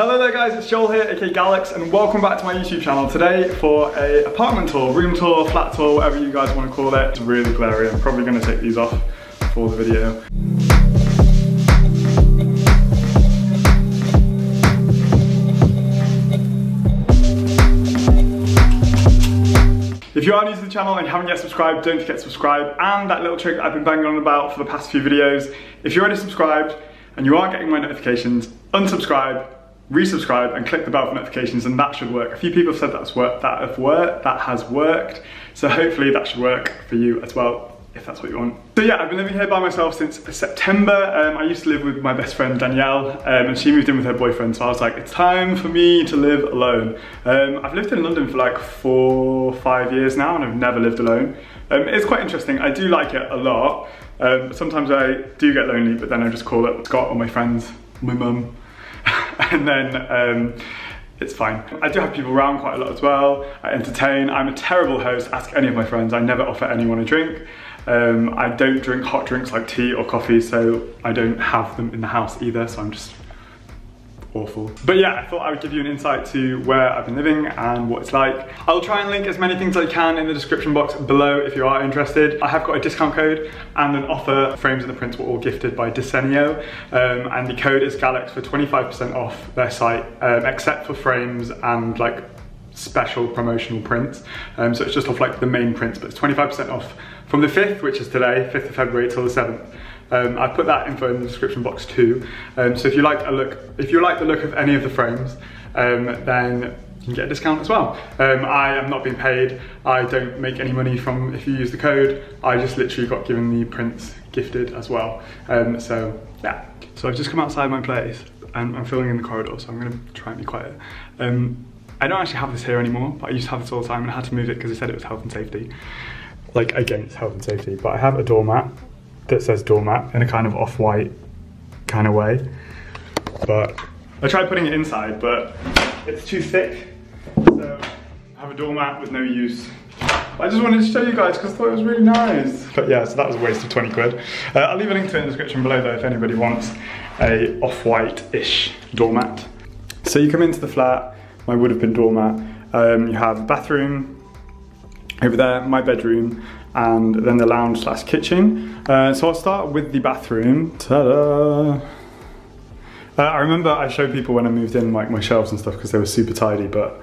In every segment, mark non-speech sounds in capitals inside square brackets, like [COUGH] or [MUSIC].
Hello there guys, it's Joel here, aka Gallucks, and welcome back to my YouTube channel. Today for a apartment tour, room tour, flat tour, whatever you guys want to call it. It's really glary, I'm probably going to take these off for the video. If you are new to the channel and you haven't yet subscribed, don't forget to subscribe. And that little trick I've been banging on about for the past few videos, if you're already subscribed and you aren't getting my notifications, unsubscribe, resubscribe and click the bell for notifications and that should work. A few people have said that's worked, that have worked, that has worked. So hopefully that should work for you as well if that's what you want. So yeah, I've been living here by myself since September. Um, I used to live with my best friend Danielle um, and she moved in with her boyfriend. So I was like, it's time for me to live alone. Um, I've lived in London for like four, five years now and I've never lived alone. Um, it's quite interesting. I do like it a lot. Um, sometimes I do get lonely, but then I just call up Scott or my friends, my mum, [LAUGHS] and then um, it's fine. I do have people around quite a lot as well. I entertain. I'm a terrible host. Ask any of my friends. I never offer anyone a drink. Um, I don't drink hot drinks like tea or coffee, so I don't have them in the house either, so I'm just awful. But yeah, I thought I would give you an insight to where I've been living and what it's like. I'll try and link as many things as I can in the description box below if you are interested. I have got a discount code and an offer. Frames and the prints were all gifted by Desenio um, and the code is Gallucks for 25% off their site um, except for frames and like special promotional prints. Um, so it's just off like the main prints, but it's 25% off from the 5th, which is today, 5th of February till the 7th. Um, I put that info in the description box too. Um, so if you like a look, if you like the look of any of the frames, um, then you can get a discount as well. Um, I am not being paid. I don't make any money from if you use the code. I just literally got given the prints gifted as well. Um, so yeah. So I've just come outside my place and I'm filming in the corridor, so I'm gonna try and be quiet. Um, I don't actually have this here anymore, but I used to have this all the time and I had to move it because they said it was health and safety. Like against health and safety, but I have a doormat that says doormat in a kind of off-white kind of way. But I tried putting it inside, but it's too thick. So I have a doormat with no use. I just wanted to show you guys because I thought it was really nice. But yeah, so that was a waste of 20 quid. Uh, I'll leave a link to it in the description below though if anybody wants a off-white-ish doormat. So you come into the flat, my would have been doormat. Um, you have a bathroom over there, my bedroom, and then the lounge slash kitchen. Uh, so I'll start with the bathroom. Ta-da! Uh, I remember I showed people when I moved in like my shelves and stuff because they were super tidy, but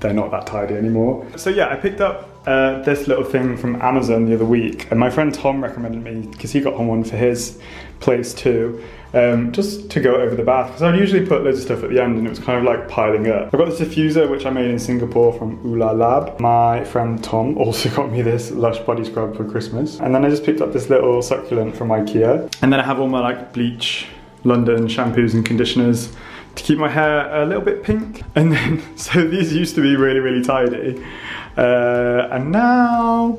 they're not that tidy anymore. So yeah, I picked up uh, this little thing from Amazon the other week, and my friend Tom recommended me because he got on one for his place too um, just to go over the bath because I'd usually put loads of stuff at the end and it was kind of like piling up. I've got this diffuser which I made in Singapore from Oo La Lab. My friend Tom [LAUGHS] also got me this Lush body scrub for Christmas and then I just picked up this little succulent from Ikea and then I have all my like bleach London shampoos and conditioners to keep my hair a little bit pink. [LAUGHS] And then, so these used to be really, really tidy. Uh, and now,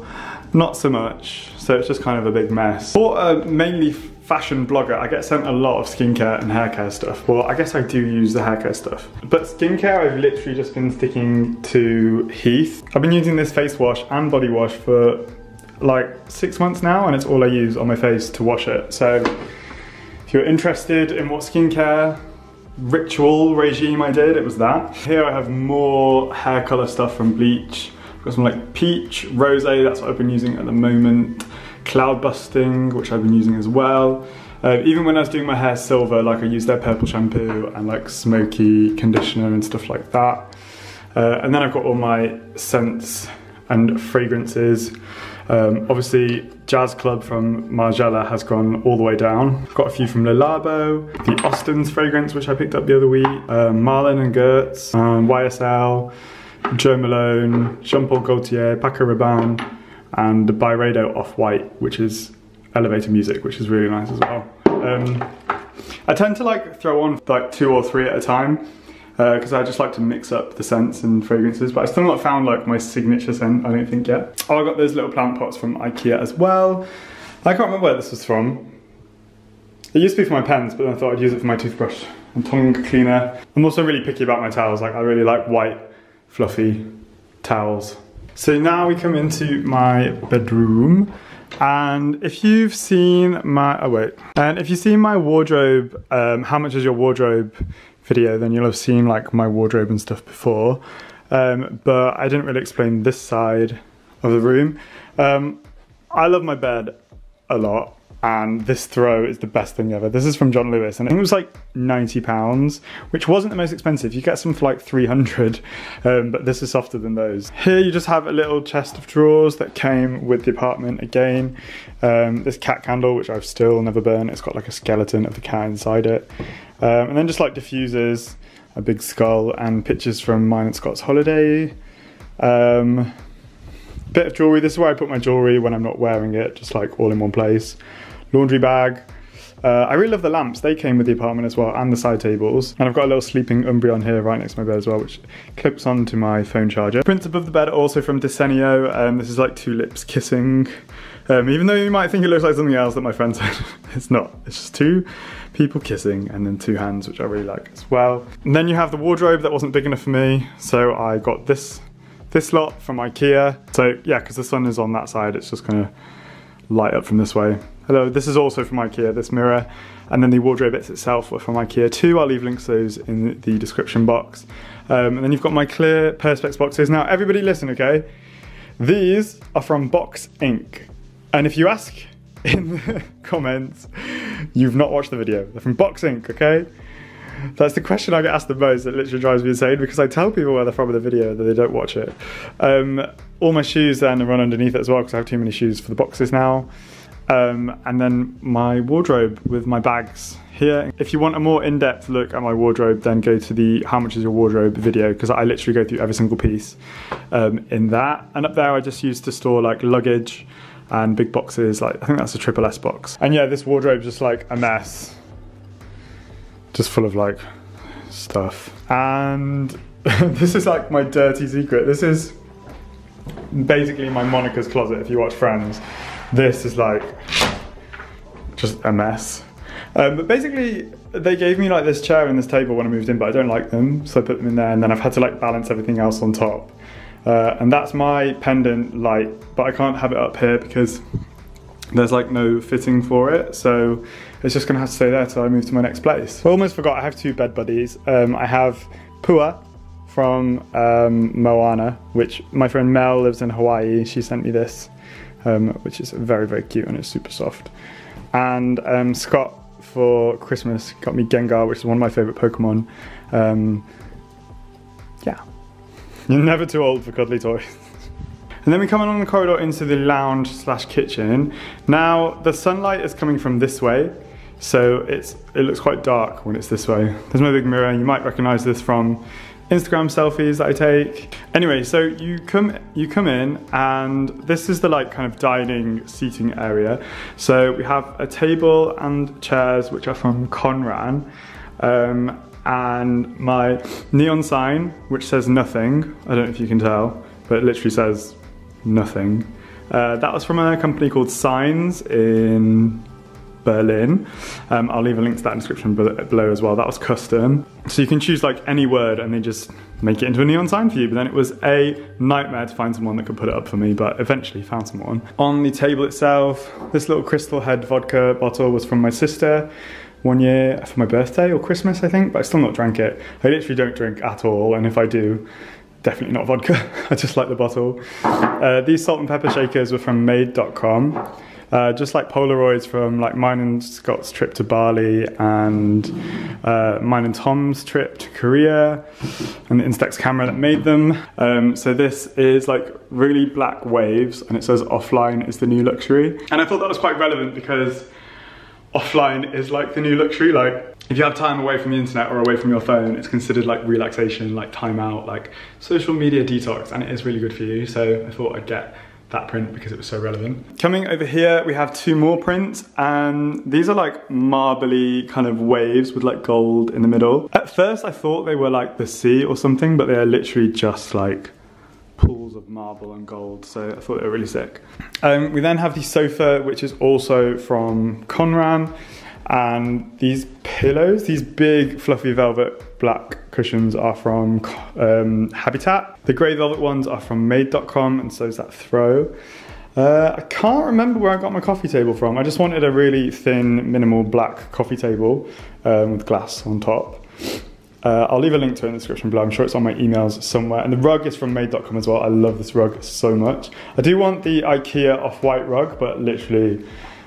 not so much. So it's just kind of a big mess. For a mainly fashion blogger, I get sent a lot of skincare and haircare stuff. Well, I guess I do use the haircare stuff. But skincare, I've literally just been sticking to Heath. I've been using this face wash and body wash for like six months now and it's all I use on my face to wash it. So if you're interested in what skincare ritual regime I did, it was that. Here I have more hair color stuff from Bleach. I've got some like peach, rose, that's what I've been using at the moment cloud busting, which I've been using as well. Uh, even when I was doing my hair silver, like I used their purple shampoo and like smoky conditioner and stuff like that. Uh, and then I've got all my scents and fragrances. Um, obviously, Jazz Club from Margiela has gone all the way down. Got a few from Le Labo, the Austin's fragrance, which I picked up the other week, um, Malin and Goetz, um, YSL, Joe Malone, Jean Paul Gaultier, Paco Rabanne, and the Byredo Off-White, which is elevator music, which is really nice as well. Um, I tend to like throw on like two or three at a time because uh, I just like to mix up the scents and fragrances, but I still not found like my signature scent, I don't think yet. Oh, I got those little plant pots from Ikea as well. I can't remember where this was from. It used to be for my pens, but then I thought I'd use it for my toothbrush and tongue cleaner. I'm also really picky about my towels, like I really like white, fluffy towels. So now we come into my bedroom. And if you've seen my, oh wait, and if you've seen my wardrobe, um, how much is your wardrobe video, then you'll have seen like my wardrobe and stuff before. Um, but I didn't really explain this side of the room. Um, I love my bed a lot and this throw is the best thing ever. This is from John Lewis and it was like 90 pounds, which wasn't the most expensive. You get some for like 300, um, but this is softer than those. Here you just have a little chest of drawers that came with the apartment again. Um, this cat candle, which I've still never burned. It's got like a skeleton of the cat inside it. Um, and then just like diffusers, a big skull and pictures from mine and Scott's holiday. Um, bit of jewellery. This is where I put my jewellery when I'm not wearing it, just like all in one place laundry bag. Uh, I really love the lamps. They came with the apartment as well and the side tables. And I've got a little sleeping Umbreon here right next to my bed as well, which clips onto my phone charger. Prints above the bed also from Desenio. Um, this is like two lips kissing. Um, even though you might think it looks like something else that my friend said, [LAUGHS] it's not. It's just two people kissing and then two hands, which I really like as well. And then you have the wardrobe that wasn't big enough for me. So I got this this lot from Ikea. So yeah, because the sun is on that side, it's just gonna light up from this way. Hello, this is also from Ikea, this mirror. And then the wardrobe bits itself were from Ikea too. I'll leave links to those in the description box. Um, and then you've got my clear Perspex boxes. Now everybody listen, okay? These are from Boxx Inc. And if you ask [LAUGHS] in the comments, you've not watched the video. They're from Boxx Inc, okay? That's the question I get asked the most. It literally drives me insane because I tell people where they're from in the video that they don't watch it. Um, all my shoes then run underneath it as well because I have too many shoes for the boxes now. Um, and then my wardrobe with my bags here. If you want a more in-depth look at my wardrobe, then go to the how much is your wardrobe video because I literally go through every single piece um, in that. And up there I just used to store like luggage and big boxes, like I think that's a triple S box. And yeah, this wardrobe's just like a mess. Just full of like stuff. And [LAUGHS] this is like my dirty secret. This is basically my Monica's closet if you watch Friends. This is like just a mess. Um, but basically, they gave me like this chair and this table when I moved in, but I don't like them, so I put them in there, and then I've had to like balance everything else on top. Uh, and that's my pendant light, but I can't have it up here because there's like no fitting for it, so it's just gonna have to stay there till I move to my next place. I almost forgot I have two bed buddies. Um, I have Pua from um, Moana, which my friend Mel lives in Hawaii. She sent me this um, which is very, very cute and it's super soft. And um, Scott for Christmas got me Gengar, which is one of my favorite Pokemon. Um, yeah, you're [LAUGHS] never too old for cuddly toys. [LAUGHS] And then we come along the corridor into the lounge slash kitchen. Now the sunlight is coming from this way, so it's it looks quite dark when it's this way. There's my big mirror, you might recognize this from Instagram selfies that I take. Anyway, so you come you come in and this is the like kind of dining seating area. So we have a table and chairs which are from Conran. Um, and my neon sign which says nothing, I don't know if you can tell, but it literally says nothing. Uh, that was from a company called Sygns in Berlin. Um, I'll leave a link to that in the description below as well. That was custom. So you can choose like any word and they just make it into a neon sign for you. But then it was a nightmare to find someone that could put it up for me, but eventually found someone. On the table itself, this little crystal head vodka bottle was from my sister one year for my birthday or Christmas, I think, but I still not drank it. I literally don't drink at all, and if I do, definitely not vodka. [LAUGHS] I just like the bottle. Uh, these salt and pepper shakers were from made.com. Uh, just like Polaroids from like mine and Scott's trip to Bali and uh, mine and Tom's trip to Korea and the Instax camera that made them. Um, so this is like really black waves and it says offline is the new luxury. And I thought that was quite relevant because offline is like the new luxury. Like if you have time away from the internet or away from your phone, it's considered like relaxation, like time out, like social media detox, and it is really good for you. So I thought I'd get that print because it was so relevant. Coming over here, we have two more prints and these are like marbly kind of waves with like gold in the middle. At first I thought they were like the sea or something, but they are literally just like pools of marble and gold. So I thought they were really sick. Um, we then have the sofa, which is also from Conran. And these pillows, these big fluffy velvet black cushions are from um, Habitat. The grey velvet ones are from made.com and so is that throw. Uh, I can't remember where I got my coffee table from. I just wanted a really thin, minimal black coffee table um, with glass on top. Uh, I'll leave a link to it in the description below. I'm sure it's on my emails somewhere. And the rug is from made.com as well. I love this rug so much. I do want the IKEA off-white rug, but literally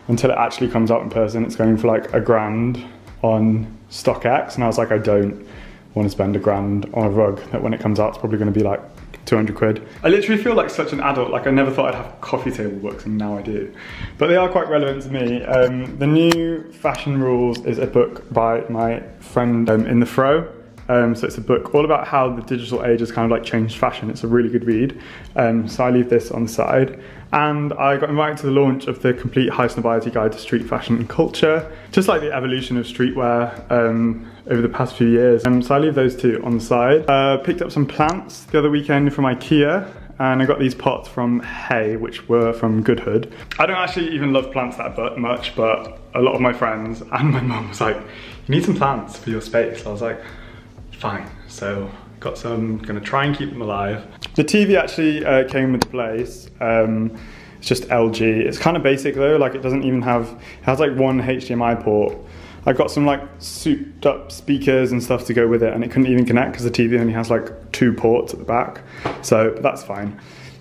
until it actually comes out in person, it's going for like a grand on StockX. And I was like, I don't want to spend a grand on a rug that when it comes out, it's probably going to be like 200 quid. I literally feel like such an adult, like I never thought I'd have coffee table books and now I do. But they are quite relevant to me. Um, the new Fashion Rules is a book by my friend um, in the Fro. Um, so it's a book all about how the digital age has kind of like changed fashion. It's a really good read. Um, so I leave this on the side. And I got invited to the launch of the complete Highsnobiety guide to street fashion and culture, just like the evolution of streetwear um, over the past few years. Um, so I leave those two on the side. Uh, picked up some plants the other weekend from Ikea and I got these pots from Hay, which were from Goodhood. I don't actually even love plants that much, but a lot of my friends and my mum was like, you need some plants for your space. I was like, fine. So got some, gonna try and keep them alive. The TV actually uh, came with the place. Um, it's just LG. It's kind of basic though, like it doesn't even have, it has like one HDMI port. I got some like souped up speakers and stuff to go with it and it couldn't even connect because the TV only has like two ports at the back. So that's fine.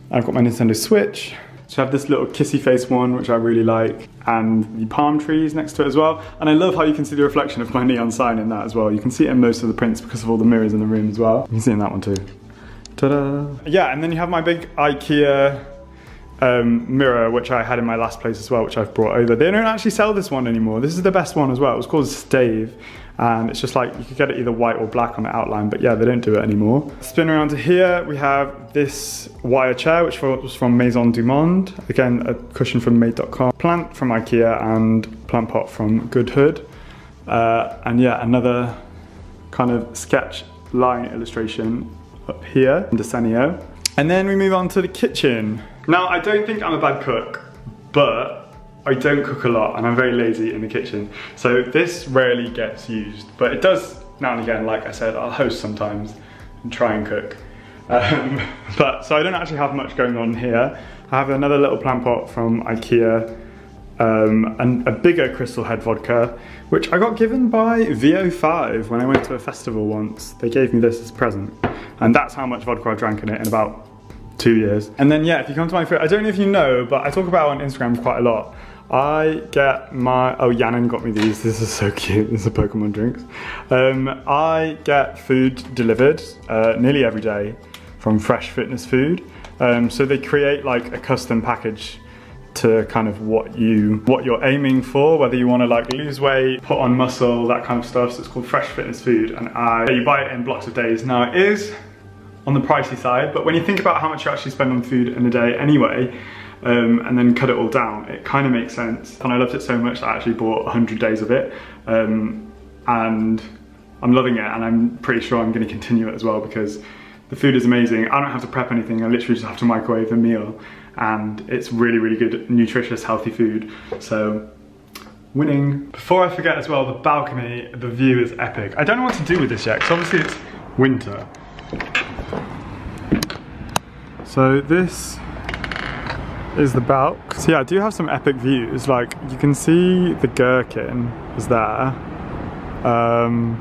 I've got my Nintendo Switch, so I have this little kissy face one, which I really like, and the palm trees next to it as well. And I love how you can see the reflection of my [LAUGHS] neon sign in that as well. You can see it in most of the prints because of all the mirrors in the room as well. You can see in that one too. Ta-da! Yeah, and then you have my big IKEA um, mirror, which I had in my last place as well, which I've brought over. They don't actually sell this one anymore. This is the best one as well. It was called Stave. And it's just like, you could get it either white or black on the outline, but yeah, they don't do it anymore. Spin around to here, we have this wire chair, which was from Maison du Monde. Again, a cushion from made.com. Plant from Ikea and plant pot from Goodhood. Uh, and yeah, another kind of sketch line illustration up here in Desenio. And then we move on to the kitchen. Now, I don't think I'm a bad cook, but I don't cook a lot and I'm very lazy in the kitchen. So this rarely gets used, but it does now and again, like I said, I'll host sometimes and try and cook. Um, [LAUGHS] but so I don't actually have much going on here. I have another little plant pot from Ikea um, and a bigger crystal head vodka, which I got given by VO5 when I went to a festival once. They gave me this as a present. And that's how much vodka I drank in it in about two years. And then yeah, if you come to my food, I don't know if you know, but I talk about on Instagram quite a lot. I get my, oh Yannon got me these, this is so cute, this is a Pokemon drinks. Um, I get food delivered uh, nearly every day from Fresh Fitness Food. Um, so they create like a custom package to kind of what you what you're aiming for whether you want to like lose weight put on muscle that kind of stuff so it's called fresh fitness food and I you buy it in blocks of days now it is on the pricey side, but when you think about how much you actually spend on food in a day anyway, um, and then cut it all down, it kind of makes sense. And I loved it so much that I actually bought 100 days of it. Um, and I'm loving it and I'm pretty sure I'm gonna continue it as well because the food is amazing. I don't have to prep anything, I literally just have to microwave a meal and it's really, really good, nutritious, healthy food. So winning. Before I forget as well, the balcony, the view is epic. I don't know what to do with this yet, because obviously it's winter. So this is the balk. So yeah, I do have some epic views. Like you can see the Gherkin is there. Um,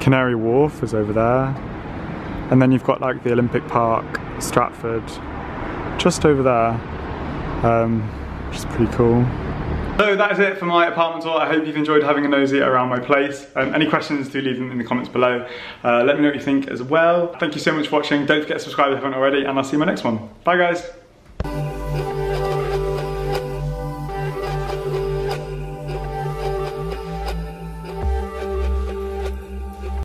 Canary Wharf is over there. And then you've got like the Olympic Park, Stratford, just over there, um, which is pretty cool. So that is it for my apartment tour. I hope you've enjoyed having a nosy around my place. Um, any questions, do leave them in the comments below. Uh, let me know what you think as well. Thank you so much for watching. Don't forget to subscribe if you haven't already, and I'll see you in my next one. Bye guys.